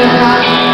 Yeah.